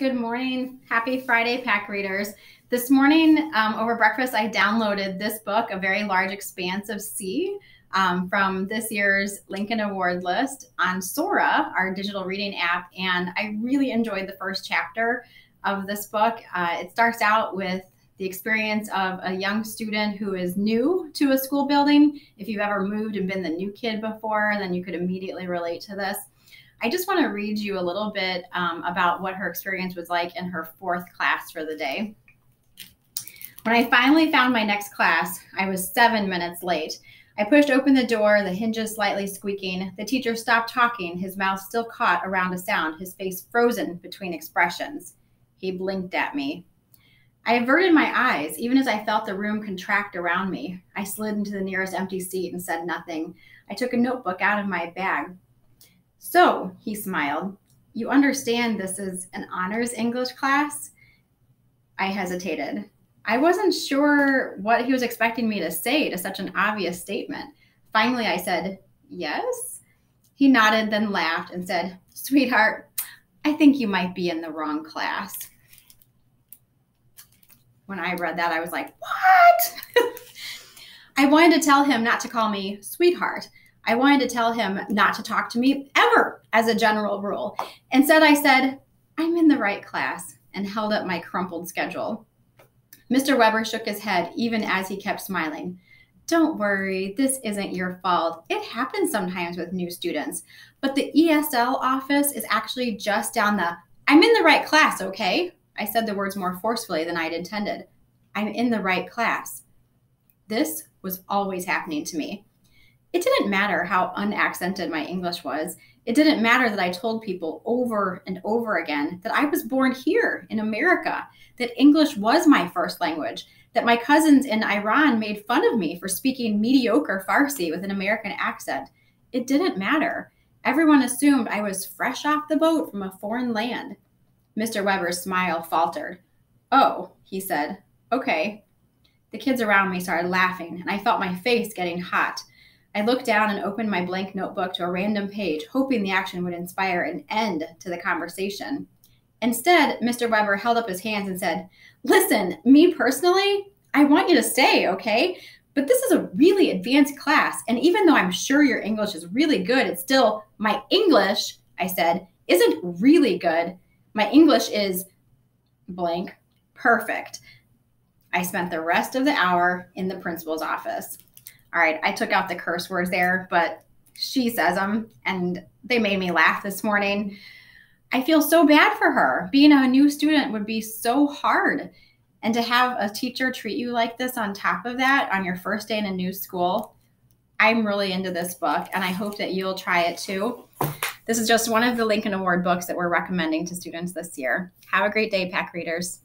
Good morning. Happy Friday, pack readers. This morning um, over breakfast, I downloaded this book, A Very Large Expanse of Sea, um, from this year's Lincoln Award list on Sora, our digital reading app. And I really enjoyed the first chapter of this book. Uh, it starts out with the experience of a young student who is new to a school building. If you've ever moved and been the new kid before, then you could immediately relate to this. I just want to read you a little bit um, about what her experience was like in her fourth class for the day. When I finally found my next class, I was seven minutes late. I pushed open the door, the hinges slightly squeaking. The teacher stopped talking, his mouth still caught around a sound, his face frozen between expressions. He blinked at me. I averted my eyes, even as I felt the room contract around me. I slid into the nearest empty seat and said nothing. I took a notebook out of my bag. So, he smiled, you understand this is an honors English class? I hesitated. I wasn't sure what he was expecting me to say to such an obvious statement. Finally, I said, Yes. He nodded, then laughed and said, Sweetheart, I think you might be in the wrong class. When I read that, I was like, What? I wanted to tell him not to call me sweetheart. I wanted to tell him not to talk to me as a general rule. Instead, I said, I'm in the right class and held up my crumpled schedule. Mr. Weber shook his head even as he kept smiling. Don't worry, this isn't your fault. It happens sometimes with new students. But the ESL office is actually just down the I'm in the right class, okay? I said the words more forcefully than I'd intended. I'm in the right class. This was always happening to me. It didn't matter how unaccented my English was. It didn't matter that I told people over and over again that I was born here in America, that English was my first language, that my cousins in Iran made fun of me for speaking mediocre Farsi with an American accent. It didn't matter. Everyone assumed I was fresh off the boat from a foreign land. Mr. Weber's smile faltered. Oh, he said. Okay. The kids around me started laughing, and I felt my face getting hot. I looked down and opened my blank notebook to a random page, hoping the action would inspire an end to the conversation. Instead, Mr. Weber held up his hands and said, Listen, me personally, I want you to stay, okay? But this is a really advanced class, and even though I'm sure your English is really good, it's still my English, I said, isn't really good. My English is blank, perfect. I spent the rest of the hour in the principal's office. All right, I took out the curse words there, but she says them and they made me laugh this morning. I feel so bad for her. Being a new student would be so hard. And to have a teacher treat you like this on top of that on your first day in a new school, I'm really into this book and I hope that you'll try it too. This is just one of the Lincoln Award books that we're recommending to students this year. Have a great day, Pack Readers.